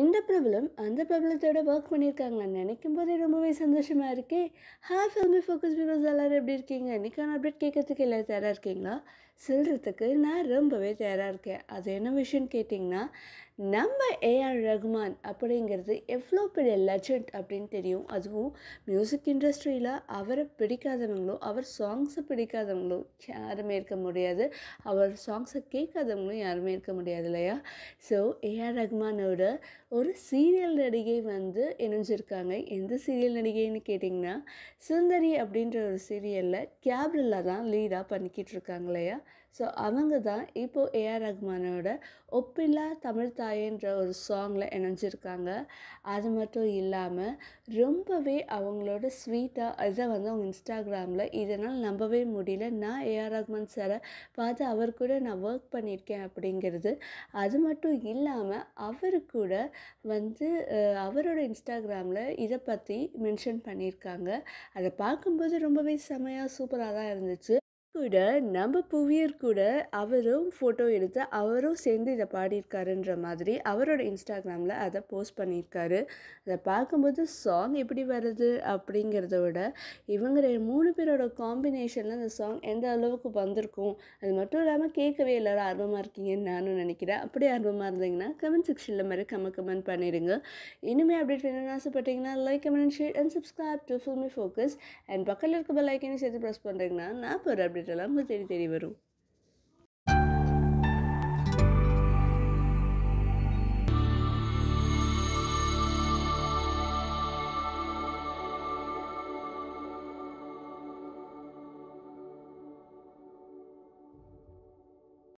இந்த பிரபலம் அந்த பிரபலத்தோட ஒர்க் பண்ணியிருக்காங்கன்னு நினைக்கும் போதே ரொம்பவே சந்தோஷமாக இருக்கே. ஹாய் ஃபில்மி ஃபோக்கஸ் பிகாஸ் எல்லாரும் எப்படி இருக்கீங்க? இன்றைக்கான அப்டேட் கேட்கறதுக்கு எல்லோரும் தயாராக இருக்கீங்களா? சொல்கிறதுக்கு நான் ரொம்பவே தயாராக இருக்கேன். அது என்ன விஷயம்னு கேட்டிங்கன்னா நம்ம ஏஆர் ரகுமான் அப்படிங்கிறது எவ்வளோ பெரிய லெஜண்ட் அப்படின்னு தெரியும். அதுவும் மியூசிக் இண்டஸ்ட்ரியில் அவரை பிடிக்காதவங்களோ அவர் சாங்ஸை பிடிக்காதவங்களோ யாருமே இருக்க முடியாது. அவர் சாங்ஸை கேட்காதவங்களும் யாருமே இருக்க முடியாது இல்லையா? ஸோ ஏஆர் ரகுமானோட ஒரு சீரியல் நடிகை வந்து இணைஞ்சிருக்காங்க. எந்த சீரியல் நடிகைன்னு கேட்டிங்கன்னா சுந்தரி அப்படின்ற ஒரு சீரியலில் கேப்ரில்லா தான் லீடாக பண்ணிக்கிட்டு இருக்காங்க இல்லையா? ஸோ அவங்க தான் இப்போது ஏஆர் ரஹ்மானோட ஒப்பில்லா தமிழ் தாயன்ற ஒரு சாங்கில் இணைஞ்சிருக்காங்க. அது மட்டும் இல்லாமல் ரொம்பவே அவங்களோட ஸ்வீட்டாக இதை வந்து அவங்க இன்ஸ்டாகிராமில் இதனால் நம்பவே முடியல. நான் ஏஆர் ரஹ்மான் சாரை பார்த்து அவர் கூட நான் ஒர்க் பண்ணியிருக்கேன் அப்படிங்கிறது. அது மட்டும் இல்லாமல் அவர் கூட வந்து அவரோட இன்ஸ்டாகிராமில் இதை பற்றி மென்ஷன் பண்ணியிருக்காங்க அதை பார்க்கும்போது ரொம்பவே செமையாக சூப்பராக தான் இருந்துச்சு. கூட நம்ம புவியர் கூட அவரும் ஃபோட்டோ எடுத்து அவரும் சேர்ந்து இதை பாடியிருக்காருன்ற மாதிரி அவரோட இன்ஸ்டாகிராமில் அதை போஸ்ட் பண்ணியிருக்காரு. அதை பார்க்கும்போது சாங் எப்படி வருது அப்படிங்கிறத விட இவங்க மூணு பேரோட காம்பினேஷனில் அந்த சாங் எந்த அளவுக்கு வந்திருக்கும் அது மட்டும் இல்லாமல் கேட்கவே எல்லோரும் ஆர்வமாக இருக்கீங்கன்னு நானும் நினைக்கிறேன். அப்படி ஆர்வமாக இருந்தீங்கன்னா கமெண்ட் செக்ஷனில் மாதிரி கம்ம கமெண்ட் பண்ணிடுங்க. இனிமேல் அப்டேட் வேணும்னு ஆசைப்பட்டீங்கன்னா like comment share and subscribe to Filmy Focus and பக்கத்தில் இருக்க பெல் ஐக்கனையும் சேர்த்து ப்ரெஸ் பண்ணுறீங்கன்னா நான் இப்போ ஒரு அப்டேட் எல்லாம் உங்களுக்கு தேடி தேடி வரும்.